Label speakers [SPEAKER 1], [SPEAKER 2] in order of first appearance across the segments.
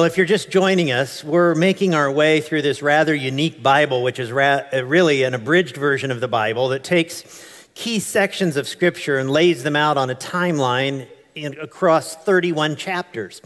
[SPEAKER 1] Well, if you're just joining us, we're making our way through this rather unique Bible, which is ra- uh, really an abridged version of the Bible that takes key sections of Scripture and lays them out on a timeline in, across 31 chapters.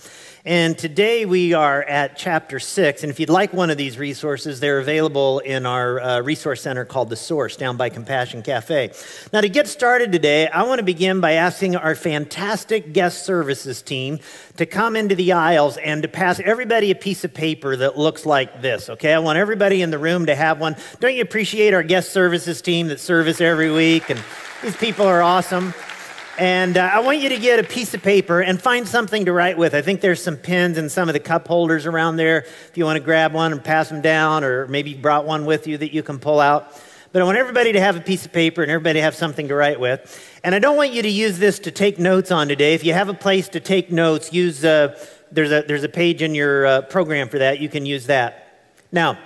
[SPEAKER 1] And today we are at chapter six. And if you'd like one of these resources, they're available in our uh, resource center called The Source down by Compassion Cafe. Now, to get started today, I want to begin by asking our fantastic guest services team to come into the aisles and to pass everybody a piece of paper that looks like this, okay? I want everybody in the room to have one. Don't you appreciate our guest services team that service every week? And these people are awesome. And uh, I want you to get a piece of paper and find something to write with. I think there's some pens and some of the cup holders around there. If you want to grab one and pass them down, or maybe you brought one with you that you can pull out. But I want everybody to have a piece of paper and everybody have something to write with. And I don't want you to use this to take notes on today. If you have a place to take notes, use uh, there's a there's a page in your uh, program for that. You can use that. Now,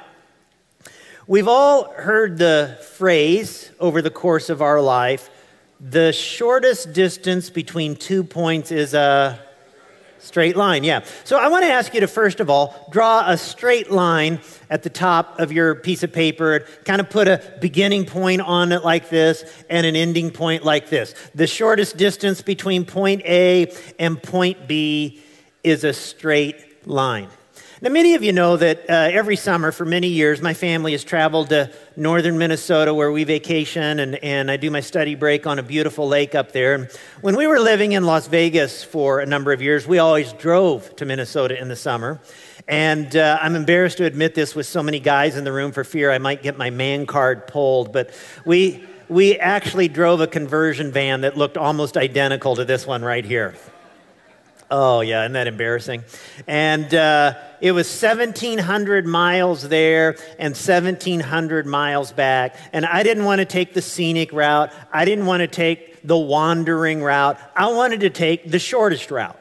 [SPEAKER 1] we've all heard the phrase over the course of our life the shortest distance between two points is a straight line, yeah. So I want to ask you to first of all draw a straight line at the top of your piece of paper, and kind of put a beginning point on it like this and an ending point like this. The shortest distance between point A and point B is a straight line. Now, many of you know that uh, every summer for many years, my family has traveled to northern Minnesota where we vacation and, and I do my study break on a beautiful lake up there. And when we were living in Las Vegas for a number of years, we always drove to Minnesota in the summer. And uh, I'm embarrassed to admit this with so many guys in the room for fear I might get my man card pulled, but we, we actually drove a conversion van that looked almost identical to this one right here. Oh, yeah, isn't that embarrassing? And uh, it was 1,700 miles there and 1,700 miles back. And I didn't want to take the scenic route, I didn't want to take the wandering route. I wanted to take the shortest route.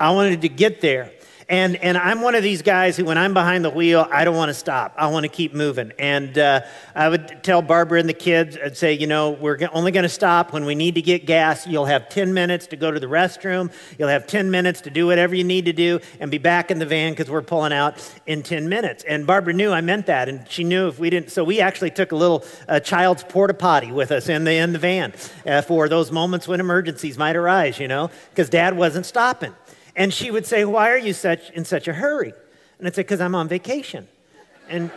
[SPEAKER 1] I wanted to get there. And, and I'm one of these guys who, when I'm behind the wheel, I don't want to stop. I want to keep moving. And uh, I would tell Barbara and the kids, I'd say, you know, we're only going to stop when we need to get gas. You'll have 10 minutes to go to the restroom. You'll have 10 minutes to do whatever you need to do and be back in the van because we're pulling out in 10 minutes. And Barbara knew I meant that. And she knew if we didn't, so we actually took a little uh, child's porta potty with us in the, in the van uh, for those moments when emergencies might arise, you know, because dad wasn't stopping. And she would say, Why are you such, in such a hurry? And I'd say, Because I'm on vacation. And,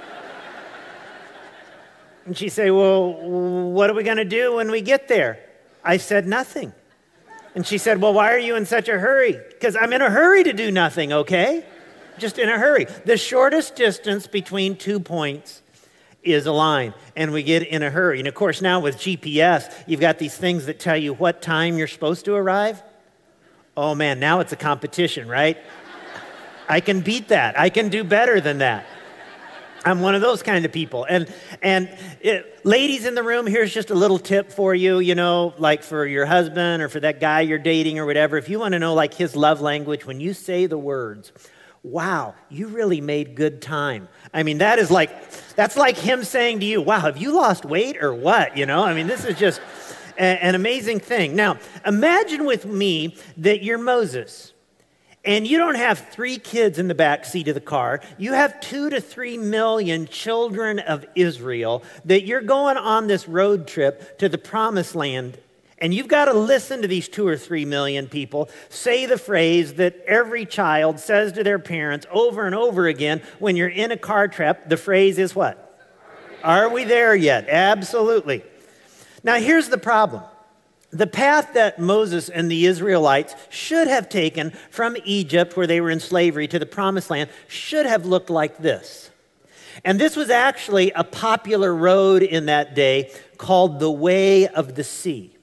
[SPEAKER 1] and she'd say, Well, what are we going to do when we get there? I said, Nothing. And she said, Well, why are you in such a hurry? Because I'm in a hurry to do nothing, okay? Just in a hurry. The shortest distance between two points is a line, and we get in a hurry. And of course, now with GPS, you've got these things that tell you what time you're supposed to arrive oh man, now it's a competition, right? I can beat that. I can do better than that. I'm one of those kind of people. And and it, ladies in the room, here's just a little tip for you, you know, like for your husband or for that guy you're dating or whatever. If you want to know like his love language, when you say the words, "Wow, you really made good time." I mean, that is like that's like him saying to you, "Wow, have you lost weight or what?" You know? I mean, this is just an amazing thing. Now, imagine with me that you're Moses and you don't have three kids in the back seat of the car. You have two to three million children of Israel that you're going on this road trip to the promised land. And you've got to listen to these two or three million people say the phrase that every child says to their parents over and over again when you're in a car trip. The phrase is what? Are we there yet? Absolutely. Now, here's the problem. The path that Moses and the Israelites should have taken from Egypt, where they were in slavery, to the promised land, should have looked like this. And this was actually a popular road in that day called the Way of the Sea.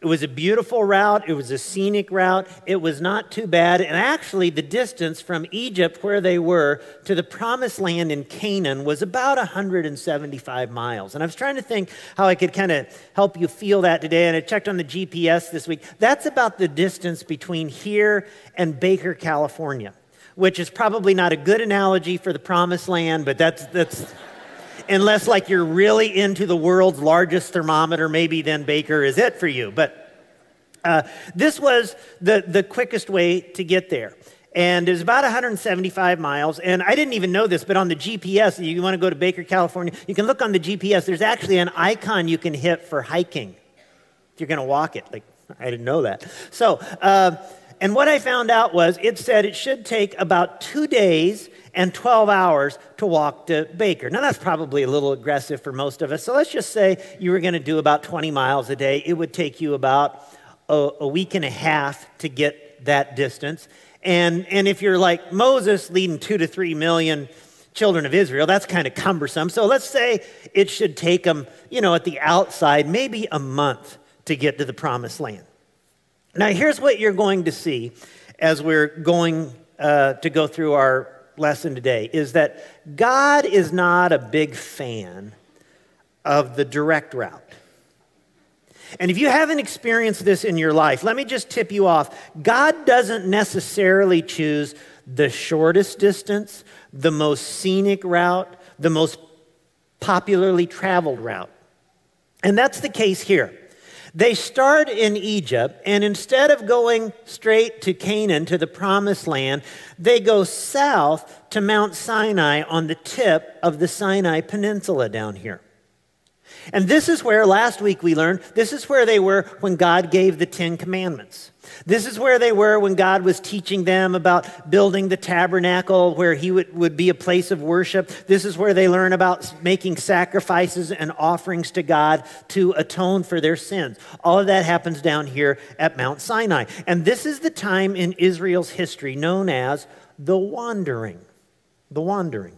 [SPEAKER 1] It was a beautiful route. It was a scenic route. It was not too bad. And actually, the distance from Egypt, where they were, to the promised land in Canaan was about 175 miles. And I was trying to think how I could kind of help you feel that today. And I checked on the GPS this week. That's about the distance between here and Baker, California, which is probably not a good analogy for the promised land, but that's, that's, unless like you're really into the world's largest thermometer, maybe then Baker is it for you. But uh, this was the, the quickest way to get there. and it was about 175 miles. And I didn't even know this, but on the GPS, you want to go to Baker, California, you can look on the GPS. There's actually an icon you can hit for hiking. If you're going to walk it, like I didn't know that. So, uh, and what I found out was it said it should take about two days and 12 hours to walk to Baker. Now, that's probably a little aggressive for most of us. So let's just say you were going to do about 20 miles a day. It would take you about a, a week and a half to get that distance. And, and if you're like Moses leading two to three million children of Israel, that's kind of cumbersome. So let's say it should take them, you know, at the outside, maybe a month to get to the promised land. Now, here's what you're going to see as we're going uh, to go through our lesson today is that God is not a big fan of the direct route. And if you haven't experienced this in your life, let me just tip you off. God doesn't necessarily choose the shortest distance, the most scenic route, the most popularly traveled route. And that's the case here. They start in Egypt, and instead of going straight to Canaan, to the promised land, they go south to Mount Sinai on the tip of the Sinai Peninsula down here. And this is where, last week we learned, this is where they were when God gave the Ten Commandments. This is where they were when God was teaching them about building the tabernacle where He would, would be a place of worship. This is where they learn about making sacrifices and offerings to God to atone for their sins. All of that happens down here at Mount Sinai. And this is the time in Israel's history known as the wandering. The wandering.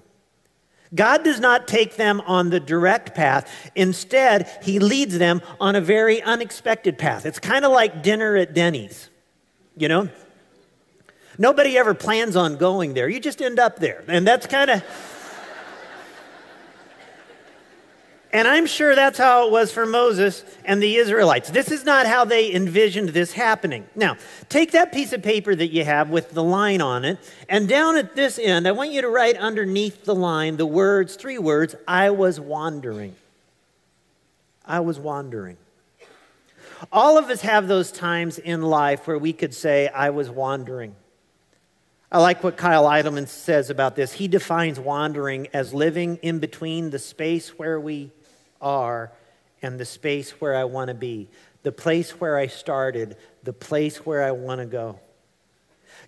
[SPEAKER 1] God does not take them on the direct path. Instead, He leads them on a very unexpected path. It's kind of like dinner at Denny's, you know? Nobody ever plans on going there. You just end up there. And that's kind of. And I'm sure that's how it was for Moses and the Israelites. This is not how they envisioned this happening. Now, take that piece of paper that you have with the line on it, and down at this end, I want you to write underneath the line the words, three words, I was wandering. I was wandering. All of us have those times in life where we could say, I was wandering. I like what Kyle Idleman says about this. He defines wandering as living in between the space where we are and the space where I want to be, the place where I started, the place where I want to go.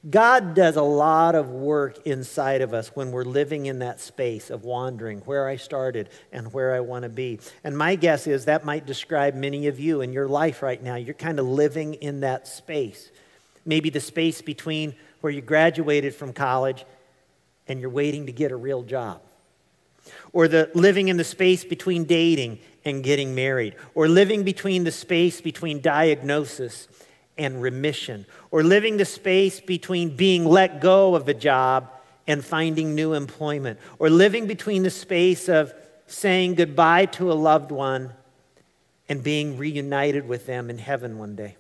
[SPEAKER 1] God does a lot of work inside of us when we're living in that space of wandering, where I started and where I want to be. And my guess is that might describe many of you in your life right now. You're kind of living in that space. Maybe the space between where you graduated from college and you're waiting to get a real job or the living in the space between dating and getting married, or living between the space between diagnosis and remission, or living the space between being let go of a job and finding new employment, or living between the space of saying goodbye to a loved one and being reunited with them in heaven one day.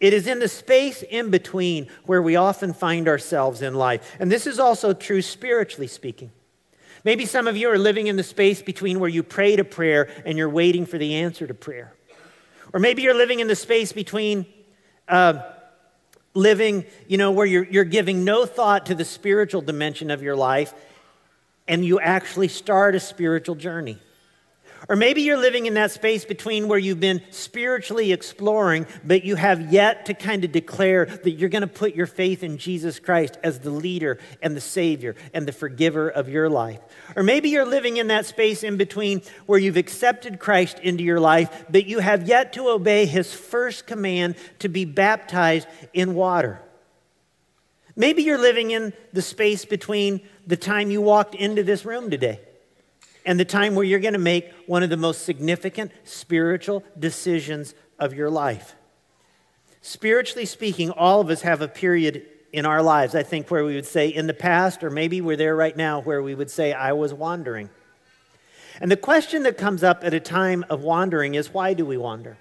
[SPEAKER 1] It is in the space in between where we often find ourselves in life. And this is also true spiritually speaking. Maybe some of you are living in the space between where you prayed a prayer and you're waiting for the answer to prayer. Or maybe you're living in the space between uh, living, you know, where you're, you're giving no thought to the spiritual dimension of your life and you actually start a spiritual journey. Or maybe you're living in that space between where you've been spiritually exploring, but you have yet to kind of declare that you're going to put your faith in Jesus Christ as the leader and the Savior and the forgiver of your life. Or maybe you're living in that space in between where you've accepted Christ into your life, but you have yet to obey his first command to be baptized in water. Maybe you're living in the space between the time you walked into this room today and the time where you're going to make one of the most significant spiritual decisions of your life. Spiritually speaking, all of us have a period in our lives, I think, where we would say in the past, or maybe we're there right now, where we would say, I was wandering. And the question that comes up at a time of wandering is why do we wander?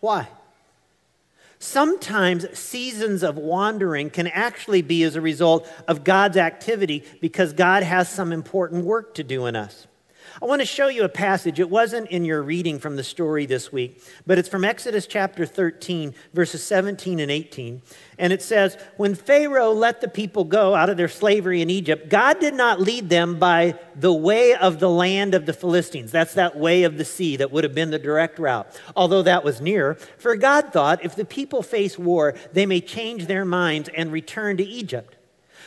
[SPEAKER 1] Why? Sometimes seasons of wandering can actually be as a result of God's activity because God has some important work to do in us. I want to show you a passage. It wasn't in your reading from the story this week, but it's from Exodus chapter 13, verses 17 and 18. And it says, When Pharaoh let the people go out of their slavery in Egypt, God did not lead them by the way of the land of the Philistines. That's that way of the sea that would have been the direct route, although that was near. For God thought, if the people face war, they may change their minds and return to Egypt.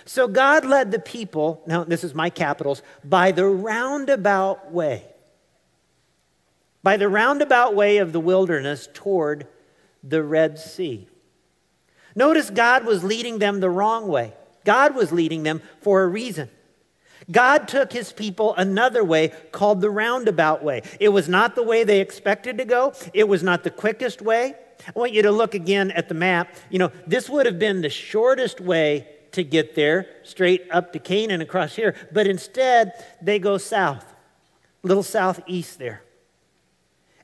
[SPEAKER 1] So God led the people, now this is my capitals, by the roundabout way. By the roundabout way of the wilderness toward the Red Sea. Notice God was leading them the wrong way. God was leading them for a reason. God took his people another way called the roundabout way. It was not the way they expected to go, it was not the quickest way. I want you to look again at the map. You know, this would have been the shortest way to get there, straight up to Canaan across here. But instead, they go south, a little southeast there.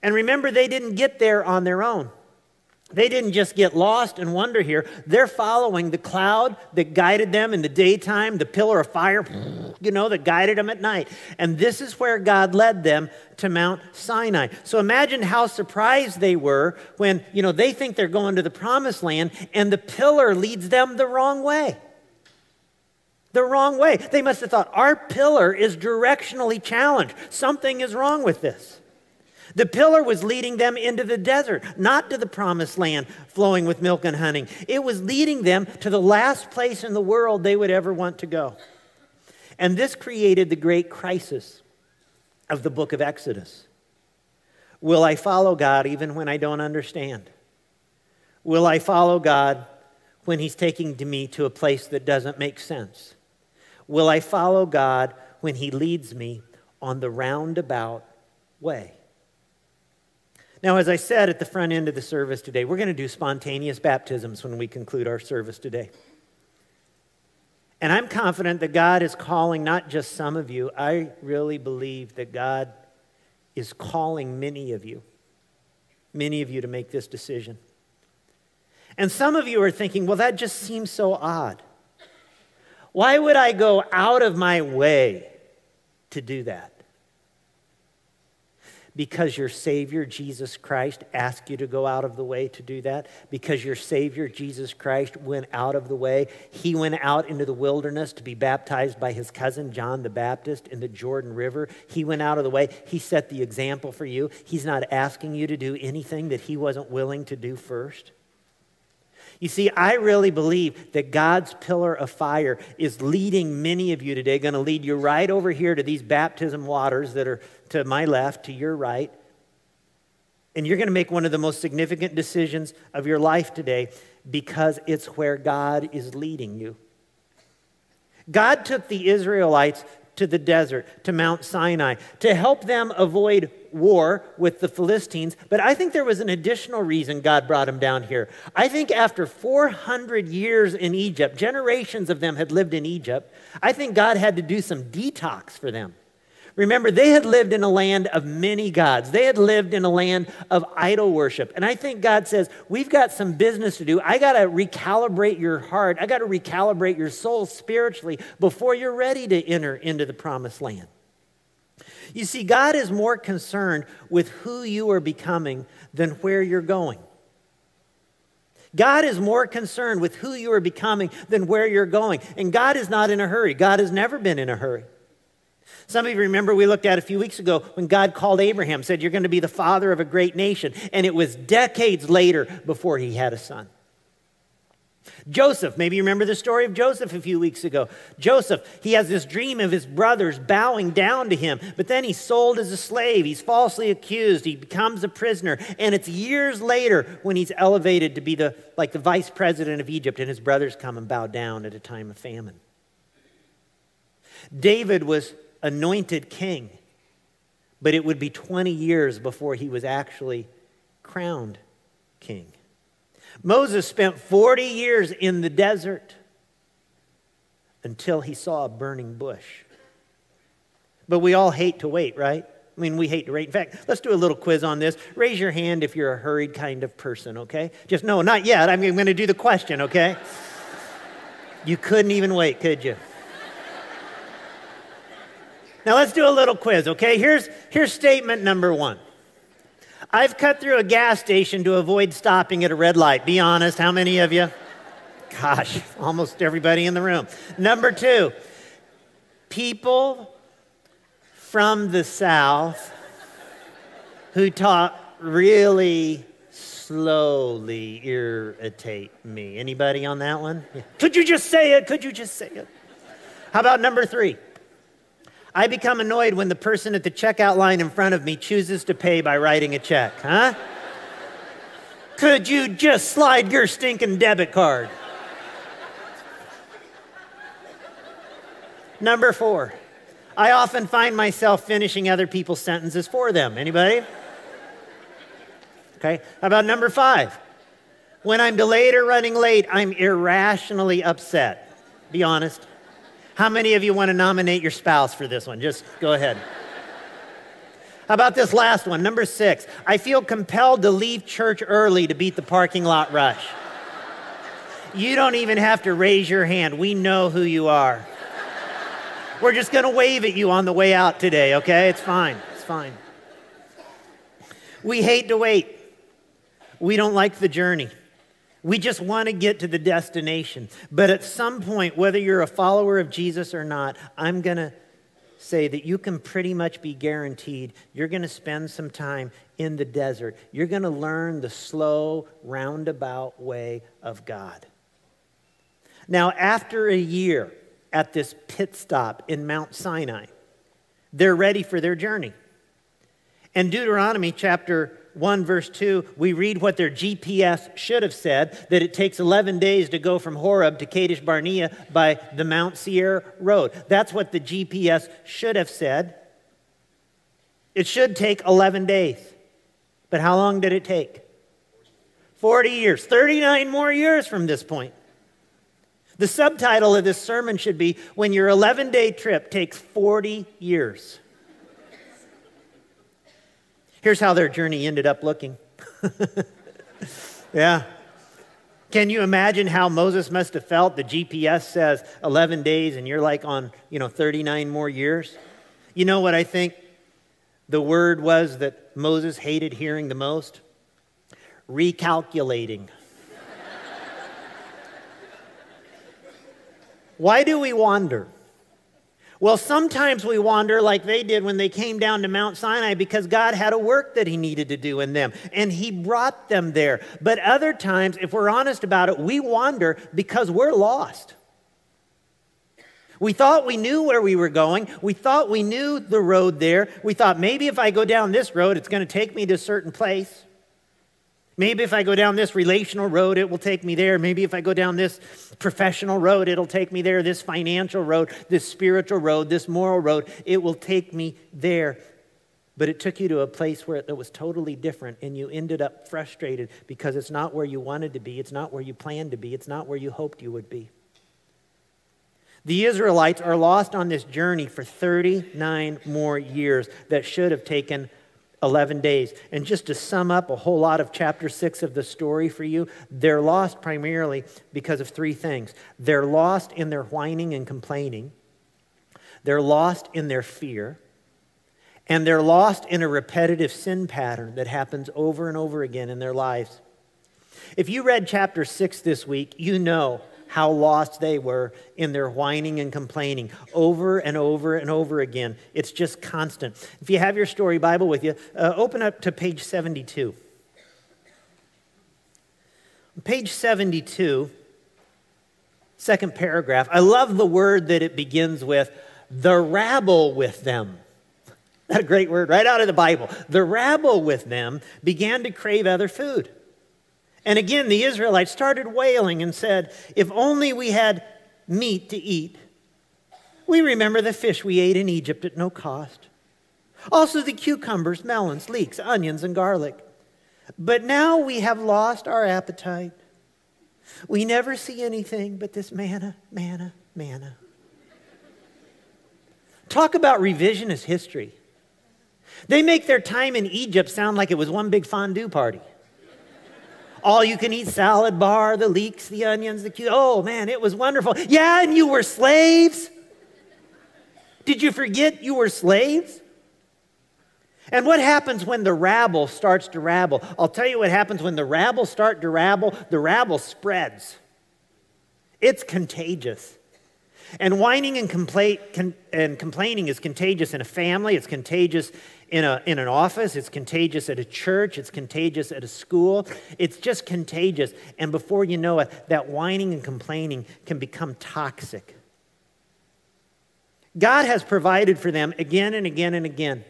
[SPEAKER 1] And remember, they didn't get there on their own. They didn't just get lost and wander here. They're following the cloud that guided them in the daytime, the pillar of fire, you know, that guided them at night. And this is where God led them to Mount Sinai. So imagine how surprised they were when, you know, they think they're going to the promised land and the pillar leads them the wrong way the wrong way. They must have thought, our pillar is directionally challenged. Something is wrong with this. The pillar was leading them into the desert, not to the promised land flowing with milk and honey. It was leading them to the last place in the world they would ever want to go. And this created the great crisis of the book of Exodus. Will I follow God even when I don't understand? Will I follow God when He's taking me to a place that doesn't make sense? Will I follow God when He leads me on the roundabout way? Now, as I said at the front end of the service today, we're going to do spontaneous baptisms when we conclude our service today. And I'm confident that God is calling not just some of you, I really believe that God is calling many of you, many of you to make this decision. And some of you are thinking, well, that just seems so odd. Why would I go out of my way to do that? Because your Savior, Jesus Christ, asked you to go out of the way to do that. Because your Savior, Jesus Christ, went out of the way. He went out into the wilderness to be baptized by his cousin, John the Baptist, in the Jordan River. He went out of the way. He set the example for you. He's not asking you to do anything that he wasn't willing to do first. You see, I really believe that God's pillar of fire is leading many of you today, going to lead you right over here to these baptism waters that are to my left, to your right. And you're going to make one of the most significant decisions of your life today because it's where God is leading you. God took the Israelites to the desert, to Mount Sinai, to help them avoid war with the Philistines. But I think there was an additional reason God brought them down here. I think after 400 years in Egypt, generations of them had lived in Egypt, I think God had to do some detox for them. Remember, they had lived in a land of many gods. They had lived in a land of idol worship. And I think God says, We've got some business to do. I got to recalibrate your heart. I got to recalibrate your soul spiritually before you're ready to enter into the promised land. You see, God is more concerned with who you are becoming than where you're going. God is more concerned with who you are becoming than where you're going. And God is not in a hurry. God has never been in a hurry. Some of you remember we looked at a few weeks ago when God called Abraham, said, You're going to be the father of a great nation. And it was decades later before he had a son. Joseph, maybe you remember the story of Joseph a few weeks ago. Joseph, he has this dream of his brothers bowing down to him, but then he's sold as a slave. He's falsely accused. He becomes a prisoner. And it's years later when he's elevated to be the, like the vice president of Egypt, and his brothers come and bow down at a time of famine. David was anointed king, but it would be 20 years before he was actually crowned king. Moses spent 40 years in the desert until he saw a burning bush. But we all hate to wait, right? I mean, we hate to wait. In fact, let's do a little quiz on this. Raise your hand if you're a hurried kind of person, okay? Just no, not yet. I'm going to do the question, okay? you couldn't even wait, could you? Now let's do a little quiz, okay? Here's, here's statement number one. I've cut through a gas station to avoid stopping at a red light. Be honest, how many of you? Gosh, almost everybody in the room. Number two, people from the South who talk really slowly irritate me. Anybody on that one? Yeah. Could you just say it? Could you just say it? How about number three? I become annoyed when the person at the checkout line in front of me chooses to pay by writing a check, huh? Could you just slide your stinking debit card? Number four, I often find myself finishing other people's sentences for them. Anybody? Okay, how about number five? When I'm delayed or running late, I'm irrationally upset. Be honest. How many of you want to nominate your spouse for this one? Just go ahead. How about this last one? Number six, I feel compelled to leave church early to beat the parking lot rush. You don't even have to raise your hand. We know who you are. We're just going to wave at you on the way out today, okay? It's fine. It's fine. We hate to wait. We don't like the journey. We just want to get to the destination. But at some point, whether you're a follower of Jesus or not, I'm going to say that you can pretty much be guaranteed you're going to spend some time in the desert. You're going to learn the slow, roundabout way of God. Now, after a year at this pit stop in Mount Sinai, they're ready for their journey. And Deuteronomy chapter 1, verse 2, we read what their GPS should have said that it takes 11 days to go from Horeb to Kadesh Barnea by the Mount Seir road. That's what the GPS should have said. It should take 11 days. But how long did it take? 40 years, 39 more years from this point. The subtitle of this sermon should be When Your 11 Day Trip Takes 40 Years. Here's how their journey ended up looking. yeah. Can you imagine how Moses must have felt? The GPS says 11 days and you're like on, you know, 39 more years. You know what I think the word was that Moses hated hearing the most? Recalculating. Why do we wander? Well, sometimes we wander like they did when they came down to Mount Sinai because God had a work that He needed to do in them and He brought them there. But other times, if we're honest about it, we wander because we're lost. We thought we knew where we were going. We thought we knew the road there. We thought maybe if I go down this road, it's going to take me to a certain place. Maybe if I go down this relational road, it will take me there. Maybe if I go down this professional road, it'll take me there. This financial road, this spiritual road, this moral road, it will take me there. But it took you to a place where it was totally different, and you ended up frustrated because it's not where you wanted to be, it's not where you planned to be, it's not where you hoped you would be. The Israelites are lost on this journey for 39 more years that should have taken 11 days. And just to sum up a whole lot of chapter 6 of the story for you, they're lost primarily because of three things. They're lost in their whining and complaining, they're lost in their fear, and they're lost in a repetitive sin pattern that happens over and over again in their lives. If you read chapter 6 this week, you know how lost they were in their whining and complaining over and over and over again. It's just constant. If you have your story Bible with you, uh, open up to page 72. Page 72, second paragraph, I love the word that it begins with the rabble with them. That a great word right out of the Bible. The rabble with them began to crave other food. And again, the Israelites started wailing and said, If only we had meat to eat. We remember the fish we ate in Egypt at no cost. Also, the cucumbers, melons, leeks, onions, and garlic. But now we have lost our appetite. We never see anything but this manna, manna, manna. Talk about revisionist history. They make their time in Egypt sound like it was one big fondue party all you can eat salad bar, the leeks, the onions, the cute. Oh man, it was wonderful. Yeah, and you were slaves. Did you forget you were slaves? And what happens when the rabble starts to rabble? I'll tell you what happens when the rabble start to rabble, the rabble spreads. It's contagious. And whining and, compla- con- and complaining is contagious in a family, it's contagious in, a, in an office, it's contagious at a church, it's contagious at a school. It's just contagious. And before you know it, that whining and complaining can become toxic. God has provided for them again and again and again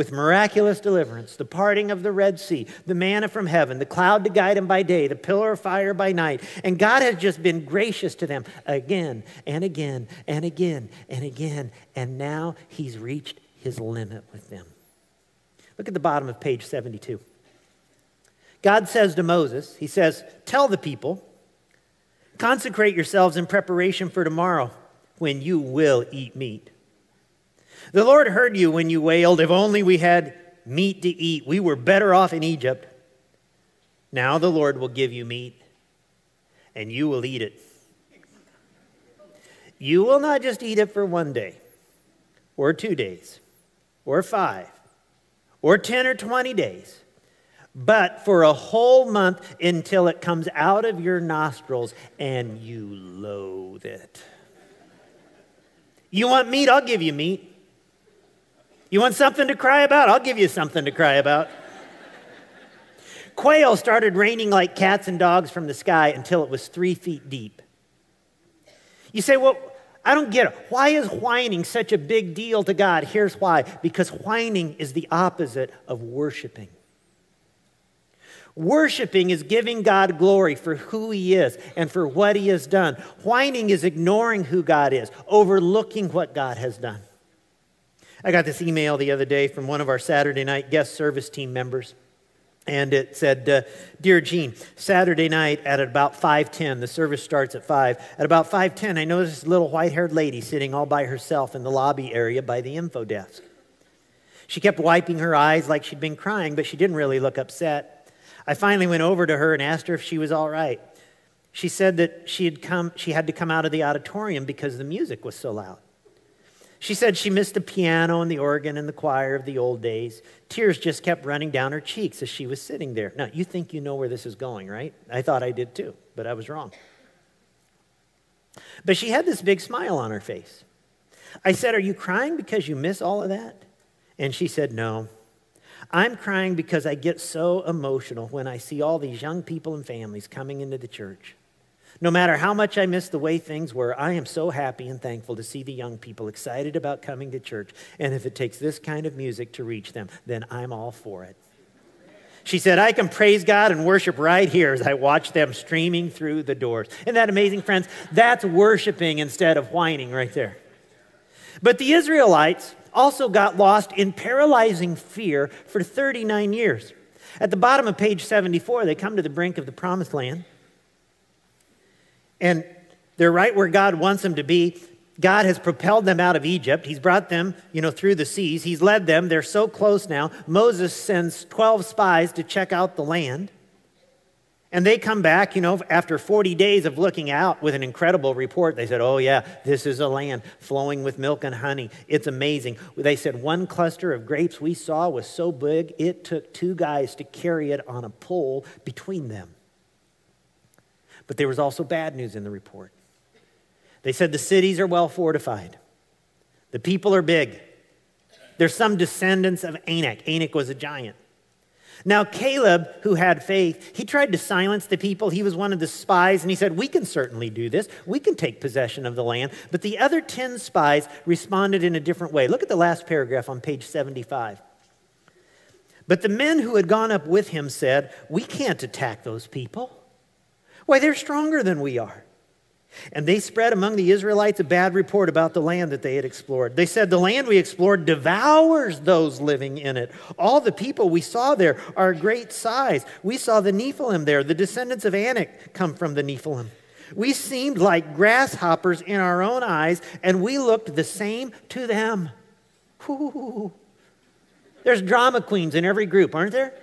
[SPEAKER 1] with miraculous deliverance, the parting of the Red Sea, the manna from heaven, the cloud to guide them by day, the pillar of fire by night. And God has just been gracious to them again and again and again and again. And now He's reached His limit with them. Look at the bottom of page 72. God says to Moses, He says, Tell the people, consecrate yourselves in preparation for tomorrow when you will eat meat. The Lord heard you when you wailed, If only we had meat to eat. We were better off in Egypt. Now the Lord will give you meat, and you will eat it. You will not just eat it for one day, or two days, or five, or 10 or 20 days, but for a whole month until it comes out of your nostrils and you loathe it. You want meat? I'll give you meat. You want something to cry about? I'll give you something to cry about. Quail started raining like cats and dogs from the sky until it was three feet deep. You say, well, I don't get it. Why is whining such a big deal to God? Here's why because whining is the opposite of worshiping. Worshiping is giving God glory for who He is and for what He has done. Whining is ignoring who God is, overlooking what God has done. I got this email the other day from one of our Saturday night guest service team members. And it said, uh, Dear Gene, Saturday night at about 5.10, the service starts at 5. At about 5.10, I noticed this little white-haired lady sitting all by herself in the lobby area by the info desk. She kept wiping her eyes like she'd been crying, but she didn't really look upset. I finally went over to her and asked her if she was all right. She said that she had, come, she had to come out of the auditorium because the music was so loud. She said she missed the piano and the organ and the choir of the old days. Tears just kept running down her cheeks as she was sitting there. Now, you think you know where this is going, right? I thought I did too, but I was wrong. But she had this big smile on her face. I said, Are you crying because you miss all of that? And she said, No. I'm crying because I get so emotional when I see all these young people and families coming into the church. No matter how much I miss the way things were, I am so happy and thankful to see the young people excited about coming to church. And if it takes this kind of music to reach them, then I'm all for it. She said, I can praise God and worship right here as I watch them streaming through the doors. Isn't that amazing, friends? That's worshiping instead of whining right there. But the Israelites, also got lost in paralyzing fear for 39 years. At the bottom of page 74, they come to the brink of the promised land. And they're right where God wants them to be. God has propelled them out of Egypt. He's brought them, you know, through the seas. He's led them. They're so close now. Moses sends 12 spies to check out the land. And they come back, you know, after 40 days of looking out with an incredible report. They said, Oh, yeah, this is a land flowing with milk and honey. It's amazing. They said, One cluster of grapes we saw was so big, it took two guys to carry it on a pole between them. But there was also bad news in the report. They said the cities are well fortified, the people are big. There's some descendants of Anak. Anak was a giant. Now, Caleb, who had faith, he tried to silence the people. He was one of the spies, and he said, We can certainly do this. We can take possession of the land. But the other 10 spies responded in a different way. Look at the last paragraph on page 75. But the men who had gone up with him said, We can't attack those people. Why, they're stronger than we are. And they spread among the Israelites a bad report about the land that they had explored. They said, The land we explored devours those living in it. All the people we saw there are great size. We saw the Nephilim there. The descendants of Anak come from the Nephilim. We seemed like grasshoppers in our own eyes, and we looked the same to them. Ooh. There's drama queens in every group, aren't there?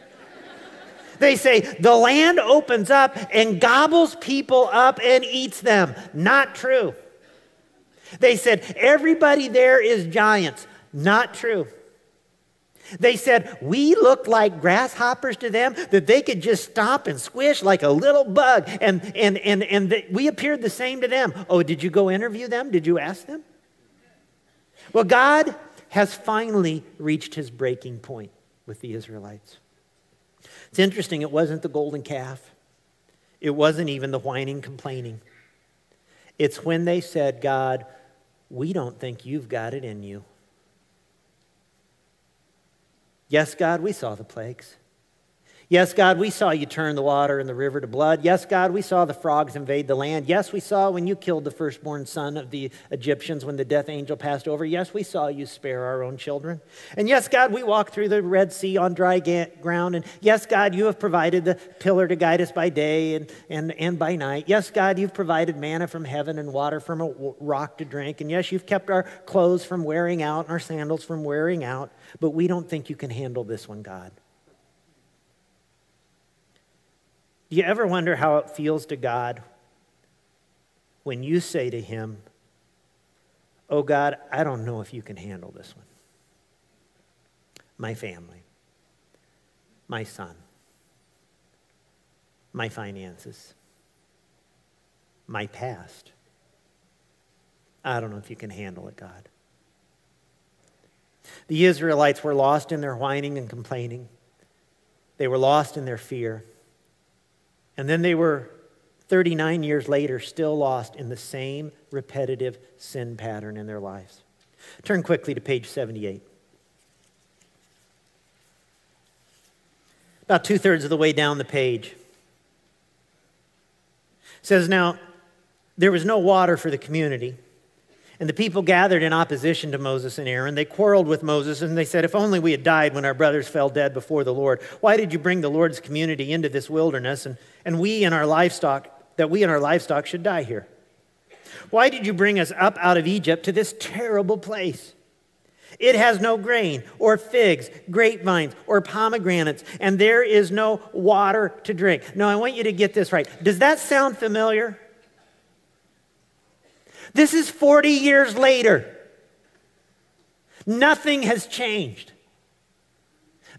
[SPEAKER 1] They say the land opens up and gobbles people up and eats them. Not true. They said, everybody there is giants. Not true. They said, we looked like grasshoppers to them, that they could just stomp and squish like a little bug. And, and, and, and the, we appeared the same to them. Oh, did you go interview them? Did you ask them? Well, God has finally reached his breaking point with the Israelites. It's interesting, it wasn't the golden calf, it wasn't even the whining, complaining. It's when they said, God, we don't think you've got it in you. Yes, God, we saw the plagues. Yes, God, we saw you turn the water in the river to blood. Yes, God, we saw the frogs invade the land. Yes, we saw when you killed the firstborn son of the Egyptians when the death angel passed over. Yes, we saw you spare our own children. And yes, God, we walked through the Red Sea on dry ga- ground. And yes, God, you have provided the pillar to guide us by day and, and, and by night. Yes, God, you've provided manna from heaven and water from a rock to drink. And yes, you've kept our clothes from wearing out and our sandals from wearing out. But we don't think you can handle this one, God. Do you ever wonder how it feels to God when you say to Him, Oh God, I don't know if you can handle this one? My family, my son, my finances, my past. I don't know if you can handle it, God. The Israelites were lost in their whining and complaining. They were lost in their fear. And then they were 39 years later still lost in the same repetitive sin pattern in their lives. Turn quickly to page 78. About two thirds of the way down the page. It says, Now, there was no water for the community. And the people gathered in opposition to Moses and Aaron. They quarreled with Moses and they said, If only we had died when our brothers fell dead before the Lord. Why did you bring the Lord's community into this wilderness and, and we and our livestock, that we and our livestock should die here? Why did you bring us up out of Egypt to this terrible place? It has no grain or figs, grapevines or pomegranates, and there is no water to drink. Now, I want you to get this right. Does that sound familiar? This is 40 years later. Nothing has changed.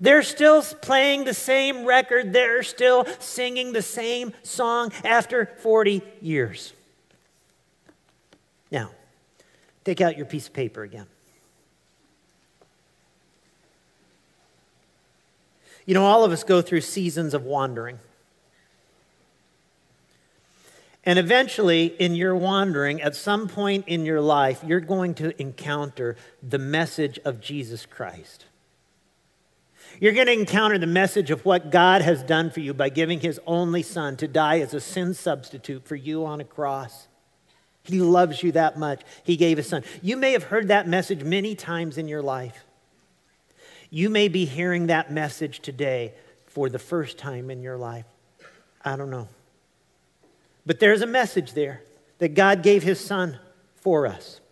[SPEAKER 1] They're still playing the same record. They're still singing the same song after 40 years. Now, take out your piece of paper again. You know, all of us go through seasons of wandering. And eventually, in your wandering, at some point in your life, you're going to encounter the message of Jesus Christ. You're going to encounter the message of what God has done for you by giving his only son to die as a sin substitute for you on a cross. He loves you that much. He gave his son. You may have heard that message many times in your life. You may be hearing that message today for the first time in your life. I don't know. But there's a message there that God gave his son for us.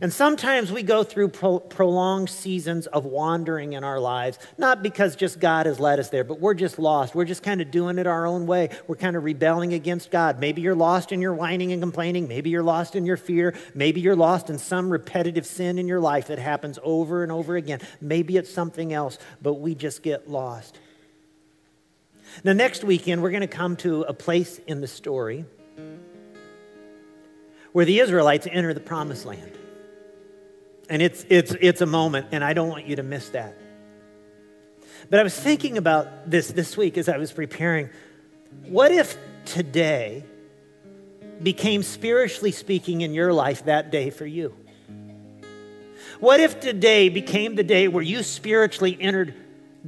[SPEAKER 1] And sometimes we go through pro- prolonged seasons of wandering in our lives, not because just God has led us there, but we're just lost. We're just kind of doing it our own way. We're kind of rebelling against God. Maybe you're lost in your whining and complaining. Maybe you're lost in your fear. Maybe you're lost in some repetitive sin in your life that happens over and over again. Maybe it's something else, but we just get lost. Now, next weekend, we're going to come to a place in the story where the Israelites enter the promised land. And it's, it's, it's a moment, and I don't want you to miss that. But I was thinking about this this week as I was preparing. What if today became, spiritually speaking, in your life that day for you? What if today became the day where you spiritually entered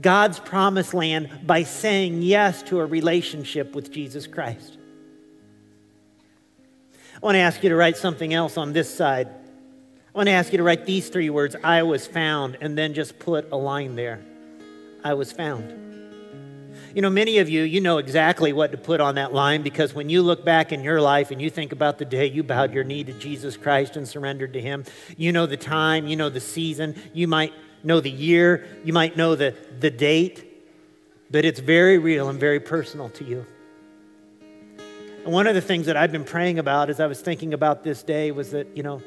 [SPEAKER 1] God's promised land by saying yes to a relationship with Jesus Christ. I want to ask you to write something else on this side. I want to ask you to write these three words I was found, and then just put a line there. I was found. You know, many of you, you know exactly what to put on that line because when you look back in your life and you think about the day you bowed your knee to Jesus Christ and surrendered to Him, you know the time, you know the season, you might know the year, you might know the, the date, but it's very real and very personal to you. And one of the things that I've been praying about as I was thinking about this day was that, you know,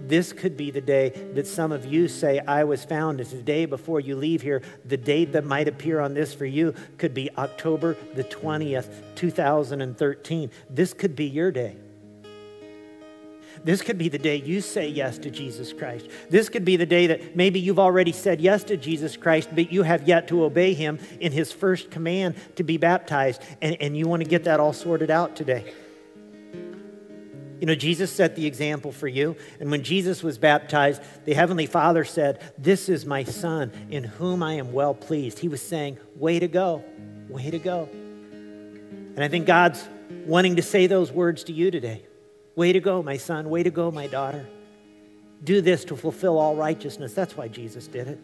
[SPEAKER 1] This could be the day that some of you say, I was found. It's the day before you leave here. The date that might appear on this for you could be October the 20th, 2013. This could be your day. This could be the day you say yes to Jesus Christ. This could be the day that maybe you've already said yes to Jesus Christ, but you have yet to obey him in his first command to be baptized, and, and you want to get that all sorted out today. You know, Jesus set the example for you. And when Jesus was baptized, the Heavenly Father said, This is my Son in whom I am well pleased. He was saying, Way to go, way to go. And I think God's wanting to say those words to you today. Way to go, my son. Way to go, my daughter. Do this to fulfill all righteousness. That's why Jesus did it.